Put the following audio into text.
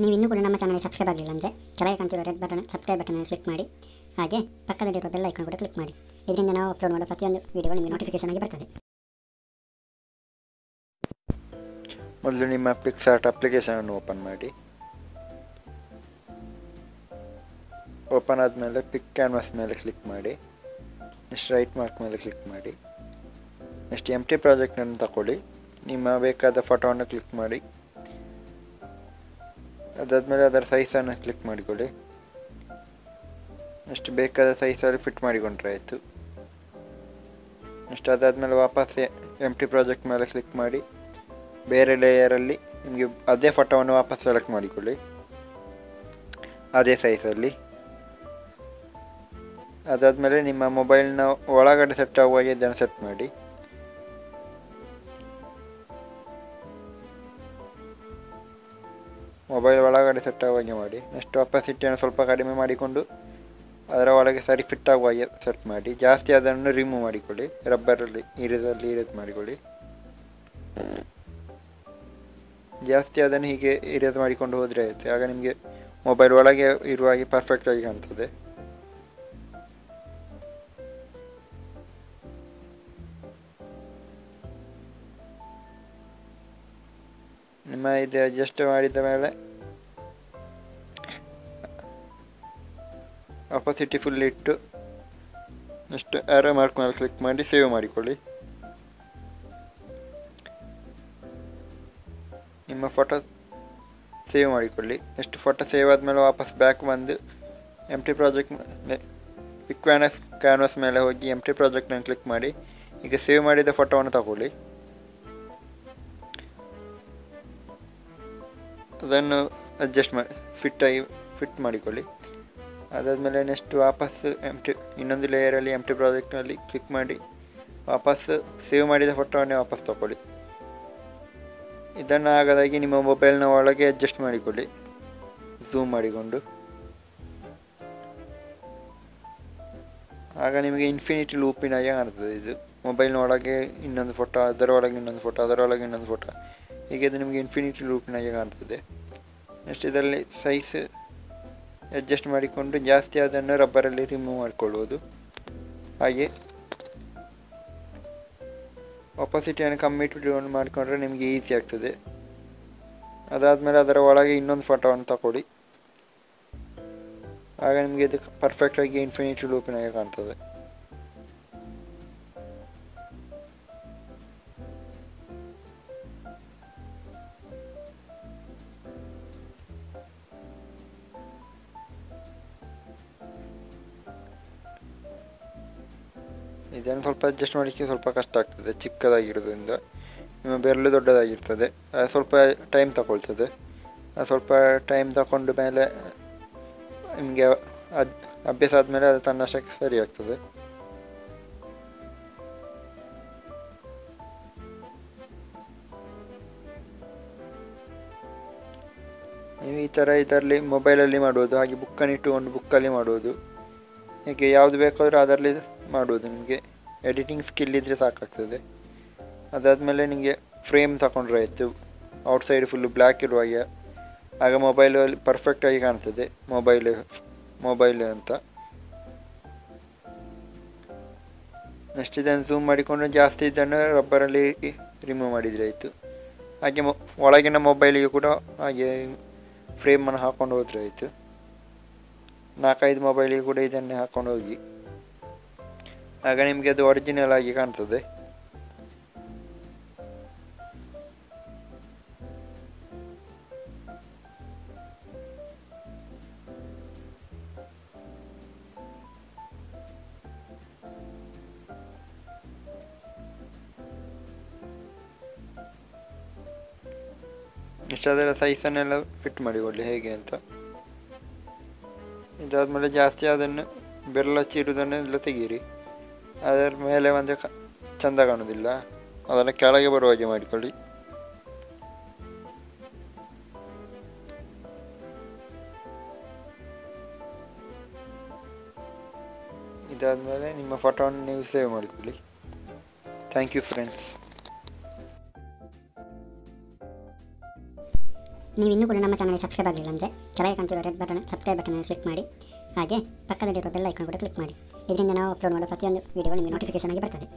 ನೀವು ಇನ್ನೂ ಕೂಡ ನಮ್ಮ ಚಾನಲ್ಗೆ ಸಬ್ಸ್ಕ್ರೈಬ್ ಆಗಲಿಲ್ಲ ಅಂದರೆ ಕೆಳಗೆ ಕಾಣ್ತಿರೋ red button, subscribe button click ಮಾಡಿ. ಹಾಗೆ ಪಕ್ಕದಲ್ಲಿರೋ ಬೆಲ್ ಐಕಾನ್ ಕೂಡ ಕ್ಲಿಕ್ ಮಾಡಿ. ಇದರಿಂದ ನಾವು ಅಪ್ಲೋಡ್ ಮಾಡೋ ಪ್ರತಿಯೊಂದು ವಿಡಿಯೋ ನಿಮಗೆ ನೋಟಿಫಿಕೇಶನ್ ಆಗಿ ಬರ್ತದೆ. ಮೊದಲು ನಿಮ್ಮ ಪಿಕ್ಸಾರ್ಟ್ ಅಪ್ಲಿಕೇಶನನ್ನು ಓಪನ್ ಮಾಡಿ. ಓಪನ್ ಆದಮೇಲೆ ಪಿಕ್ ಕ್ಯಾನ್ವಾಸ್ ಮೇಲೆ ಕ್ಲಿಕ್ ಮಾಡಿ. ನೆಕ್ಸ್ಟ್ ರೈಟ್ ಮಾರ್ಕ್ ಮೇಲೆ ಕ್ಲಿಕ್ ಮಾಡಿ. ನೆಕ್ಸ್ಟ್ ಎಂ ಟಿ ಪ್ರಾಜೆಕ್ಟನ್ನು ತಗೊಳ್ಳಿ ನಿಮ್ಮ ಬೇಕಾದ ಫೋಟೋವನ್ನು ಕ್ಲಿಕ್ ಮಾಡಿ. ಅದಾದಮೇಲೆ ಅದರ ಸೈಜನ್ನು ಕ್ಲಿಕ್ ಮಾಡಿಕೊಳ್ಳಿ. ನೆಕ್ಸ್ಟ್ ಬೇಕಾದ ಸೈಜಲ್ಲಿ ಫಿಟ್ ಮಾಡಿಕೊಂಡ್ರೆ ಆಯಿತು. ನೆಕ್ಸ್ಟ್ ಅದಾದಮೇಲೆ ವಾಪಸ್ ಎಂ ಟಿ ಪ್ರಾಜೆಕ್ಟ್ ಮೇಲೆ ಕ್ಲಿಕ್ ಮಾಡಿ. ಬೇರೆ ಲೇಯರಲ್ಲಿ ನಿಮಗೆ ಅದೇ ಫೋಟೋವನ್ನು ವಾಪಸ್ ಸೆಲೆಕ್ಟ್ ಮಾಡಿಕೊಳ್ಳಿ. ಅದೇ ಸೈಜಲ್ಲಿ ಅದಾದಮೇಲೆ ನಿಮ್ಮ ಮೊಬೈಲ್ನ ಒಳಗಡೆ ಸೆಟ್ ಆಗುವಾಗೆ ಇದನ್ನು ಸೆಟ್ ಮಾಡಿ. ಮೊಬೈಲ್ ಒಳಗಡೆ ಸೆಟ್ ಆಗುವಾಗೆ ಮಾಡಿ. ನೆಕ್ಸ್ಟ್ ಅಪಾಸಿಟಿಯನ್ನು ಸ್ವಲ್ಪ ಕಡಿಮೆ ಮಾಡಿಕೊಂಡು, ಅದರ ಒಳಗೆ ಸರಿ ಫಿಟ್ ಆಗುವಾಗೆ ಸೆಟ್ ಮಾಡಿ. ಜಾಸ್ತಿ ಅದನ್ನು ರಿಮೂವ್ ಮಾಡಿಕೊಳ್ಳಿ. ರಬ್ಬರಲ್ಲಿ ಇರಿದಲ್ಲಿ ಇರೋದು ಮಾಡಿಕೊಳ್ಳಿ. ಜಾಸ್ತಿ ಅದನ್ನು ಹೀಗೆ ಇರಿಯೋದು ಮಾಡಿಕೊಂಡು ಹೋದರೆ ಆಯಿತು. ಆಗ ನಿಮಗೆ ಮೊಬೈಲ್ ಒಳಗೆ ಇರುವ ಹಾಗೆ ಪರ್ಫೆಕ್ಟಾಗಿ ಕಾಣ್ತದೆ. ನಿಮ್ಮ ಇದು ಅಡ್ಜಸ್ಟ್ ಮಾಡಿದ ಮೇಲೆ ಅಪೋಸಿಟಿ ಫುಲ್ ಇಟ್ಟು ನೆಕ್ಸ್ಟ್ ಆರೋ ಮಾರ್ಕ್ ಮೇಲೆ ಕ್ಲಿಕ್ ಮಾಡಿ ಸೇವ್ ಮಾಡಿಕೊಳ್ಳಿ. ನಿಮ್ಮ ಫೋಟೋ ಸೇವ್ ಮಾಡಿಕೊಳ್ಳಿ. ನೆಕ್ಸ್ಟ್ ಫೋಟೋ ಸೇವ್ ಆದಮೇಲೆ ವಾಪಸ್ ಬ್ಯಾಕ್ ಬಂದು ಎಂ ಟಿ ಪ್ರಾಜೆಕ್ಟ್ ಇಕ್ವಾನಸ್ ಕ್ಯಾನ್ವಸ್ ಮೇಲೆ ಹೋಗಿ ಎಂ ಟಿ ಪ್ರಾಜೆಕ್ಟ್ನ ಕ್ಲಿಕ್ ಮಾಡಿ. ಈಗ ಸೇವ್ ಮಾಡಿದ ಫೋಟೋವನ್ನು ತಗೊಳ್ಳಿ. ಅದನ್ನು ಅಡ್ಜಸ್ಟ್ ಮಾಡಿ ಫಿಟ್ಟಾಗಿ ಫಿಟ್ ಮಾಡಿಕೊಳ್ಳಿ. ಅದಾದಮೇಲೆ ನೆಕ್ಸ್ಟ್ ವಾಪಸ್ ಎಂ ಟಿ ಇನ್ನೊಂದು ಲೇಯರಲ್ಲಿ ಎಂ ಟಿ ಪ್ರಾಜೆಕ್ಟ್ನಲ್ಲಿ ಕ್ಲಿಕ್ ಮಾಡಿ, ವಾಪಸ್ ಸೇವ್ ಮಾಡಿದ ಫೋಟೋವನ್ನೇ ವಾಪಸ್ ತಗೊಳ್ಳಿ. ಇದನ್ನು ಆಗದಾಗಿ ನಿಮ್ಮ ಮೊಬೈಲ್ನ ಒಳಗೆ ಅಡ್ಜಸ್ಟ್ ಮಾಡಿಕೊಳ್ಳಿ. ಝೂಮ್ ಮಾಡಿಕೊಂಡು. ಆಗ ನಿಮಗೆ ಇನ್ಫಿನಿಟಿ ಲೂಪಿನಾಗೆ ಕಾಣ್ತದೆ ಇದು. ಮೊಬೈಲ್ನ ಒಳಗೆ ಇನ್ನೊಂದು ಫೋಟೋ ಅದರೊಳಗೆ ಇನ್ನೊಂದು ಫೋಟೋ ಅದರೊಳಗೆ ಇನ್ನೊಂದು ಫೋಟೋ ಹೀಗೆ ಅದು ನಿಮಗೆ ಇನ್ಫಿನಿಟಿ ಲೂಪ್ನಾಗೆ ಕಾಣ್ತದೆ. ನೆಕ್ಸ್ಟ್ ಇದರಲ್ಲಿ ಸೈಸ್ ಅಡ್ಜಸ್ಟ್ ಮಾಡಿಕೊಂಡು ಜಾಸ್ತಿ ಅದನ್ನು ರಬ್ಬರಲ್ಲಿ ರಿಮೂವ್ ಮಾಡಿಕೊಳ್ಳುವುದು. ಹಾಗೆ ಒಪಾಸಿಟಿಯನ್ನು ಕಮ್ಮಿ ಡೌನ್ ಮಾಡಿಕೊಂಡ್ರೆ ನಿಮಗೆ ಈಸಿ ಆಗ್ತದೆ. ಅದಾದಮೇಲೆ ಅದರ ಒಳಗೆ ಇನ್ನೊಂದು ಫೋಟೋವನ್ನು ತಗೊಳ್ಳಿ. ಆಗ ನಿಮಗೆ ಇದು ಪರ್ಫೆಕ್ಟಾಗಿ ಇನ್ಫಿನಿಟಿ ಲೂಪಿನಾಗೆ ಕಾಣ್ತದೆ. ಇದನ್ನು ಸ್ವಲ್ಪ ಅಡ್ಜಸ್ಟ್ ಮಾಡಲಿಕ್ಕೆ ಸ್ವಲ್ಪ ಕಷ್ಟ ಆಗ್ತದೆ ಚಿಕ್ಕದಾಗಿರೋದ್ರಿಂದ ನಿಮ್ಮ ಬೆರಳು ದೊಡ್ಡದಾಗಿರ್ತದೆ ಸ್ವಲ್ಪ ಟೈಮ್ ತಗೊಳ್ತದೆ. ಸ್ವಲ್ಪ ಟೈಮ್ ತಗೊಂಡ ಮೇಲೆ, ನಿಮಗೆ ಅದು, ಅಭ್ಯಾಸ ಆದಮೇಲೆ ಅದು ತನ್ನಷ್ಟಕ್ಕೆ ಸರಿ ಆಗ್ತದೆ. ನೀವು ಈ ಥರ ಇದರಲ್ಲಿ ಮೊಬೈಲಲ್ಲಿ ಮಾಡುವುದು, ಹಾಗೆ ಬುಕ್ಕನ್ನು ಇಟ್ಟುಕೊಂಡು ಬುಕ್ಕಲ್ಲಿ ಮಾಡುವುದು. ಹೀಗೆ ಯಾವುದು ಬೇಕಾದರೂ ಅದರಲ್ಲಿ ಮಾಡುವುದು. ನಿಮಗೆ ಎಡಿಟಿಂಗ್ ಸ್ಕಿಲ್ ಇದ್ದರೆ ಸಾಕಾಗ್ತದೆ. ಅದಾದಮೇಲೆ ನಿಮಗೆ ಫ್ರೇಮ್ ತಗೊಂಡ್ರೆ ಆಯಿತು. ಔಟ್ಸೈಡ್ ಫುಲ್ಲು ಬ್ಲ್ಯಾಕ್ ಇರುವಾಗ ಆಗ ಮೊಬೈಲಲ್ಲಿ ಪರ್ಫೆಕ್ಟಾಗಿ ಕಾಣ್ತದೆ. ಮೊಬೈಲ್ ಮೊಬೈಲ್ ಅಂತ. ನೆಕ್ಸ್ಟ್ ಇದನ್ನು ಝೂಮ್ ಮಾಡಿಕೊಂಡು ಜಾಸ್ತಿ ಇದನ್ನು ರಬ್ಬರಲ್ಲಿ ರಿಮೂವ್ ಮಾಡಿದರೆ ಆಯಿತು. ಹಾಗೆ ಮೊ ಒಳಗಿನ ಮೊಬೈಲಿಗೆ ಕೂಡ ಹಾಗೆ ಫ್ರೇಮನ್ನು ಹಾಕ್ಕೊಂಡು ಹೋದರೆ ಆಯಿತು. ನಾಲ್ಕೈದು ಮೊಬೈಲಿಗೆ ಕೂಡ ಇದನ್ನೇ ಹಾಕ್ಕೊಂಡು ಹೋಗಿ. ಆಗ ನಿಮಗೆ ಅದು ಒರಿಜಿನಲ್ ಆಗಿ ಕಾಣ್ತದೆ. ಇಷ್ಟು ಅದರ ಸೈಜನ್ನೆಲ್ಲ ಫಿಟ್ ಮಾಡಿಕೊಳ್ಳಿ ಹೇಗೆ ಅಂತ. ಇದಾದಮೇಲೆ ಜಾಸ್ತಿ ಅದನ್ನು ಬೆರಳಚ್ಚಿರುವುದನ್ನು ಎಲ್ಲ ತೆಗೀರಿ. ಅದರ ಮೇಲೆ ಕ, ಚಂದ ಕಾಣೋದಿಲ್ಲ. ಅದನ್ನು ಕೆಳಗೆ ಬರುವ ಹಾಗೆ ಮಾಡಿಕೊಳ್ಳಿ. ಇದಾದಮೇಲೆ ನಿಮ್ಮ ಫೋಟೋವನ್ನು ನೀವು ಸೇವ್ ಮಾಡಿಕೊಳ್ಳಿ. ಥ್ಯಾಂಕ್ ಯು ಫ್ರೆಂಡ್ಸ್ ನೀವು ಇನ್ನೂ ಕೂಡ ನಮ್ಮ ಚಾನಲ್ಗೆ ಸಬ್ಸ್ಕ್ರೈಬ್ ಆಗಲಿಲ್ಲ ಅಂದರೆ ಕೆಳಗೆ ಕಾಣ್ತಿರೋ red button subscribe button click ಮಾಡಿ. ಹಾಗೆ ಪಕ್ಕದಲ್ಲಿರೋ ಬೆಲ್ ಐಕಾನ್ ಕೂಡ ಕ್ಲಿಕ್ ಮಾಡಿ. ಇದರಿಂದ ನಾವು ಅಪ್ಲೋಡ್ ಮಾಡೋ ಪ್ರತಿಯೊಂದು ವೀಡಿಯೋ ನಿಮಗೆ ನೋಟಿಫಿಕೇಶನ್ ಆಗಿ ಬರ್ತದೆ.